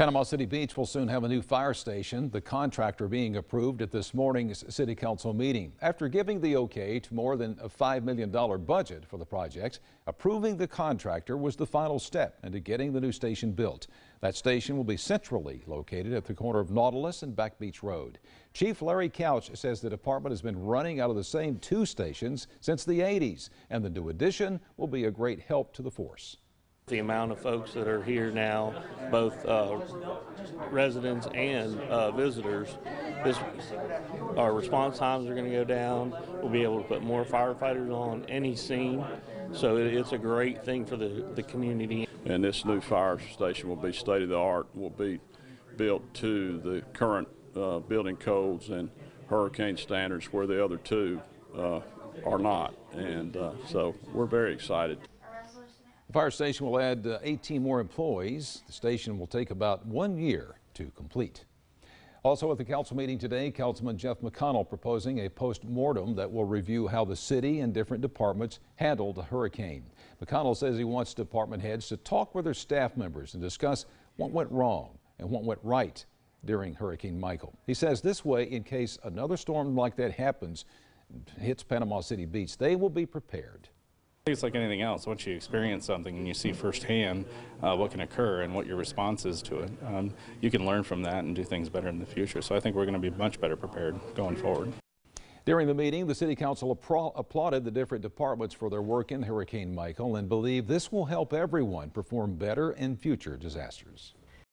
Panama City Beach will soon have a new fire station, the contractor being approved at this morning's city council meeting. After giving the okay to more than a $5 million budget for the project, approving the contractor was the final step into getting the new station built. That station will be centrally located at the corner of Nautilus and Back Beach Road. Chief Larry Couch says the department has been running out of the same two stations since the 80s, and the new addition will be a great help to the force. The amount of folks that are here now, both uh, residents and uh, visitors, this, our response times are going to go down. We'll be able to put more firefighters on any scene. So it, it's a great thing for the, the community. And this new fire station will be state of the art, will be built to the current uh, building codes and hurricane standards where the other two uh, are not. And uh, so we're very excited. The fire station will add uh, 18 more employees. The station will take about one year to complete. Also at the council meeting today, Councilman Jeff McConnell proposing a post-mortem that will review how the city and different departments handled the hurricane. McConnell says he wants department heads to talk with their staff members and discuss what went wrong and what went right during Hurricane Michael. He says this way, in case another storm like that happens, hits Panama City Beach, they will be prepared. It's like anything else. Once you experience something and you see firsthand uh, what can occur and what your response is to it, um, you can learn from that and do things better in the future. So I think we're going to be much better prepared going forward. During the meeting, the City Council applauded the different departments for their work in Hurricane Michael and believe this will help everyone perform better in future disasters.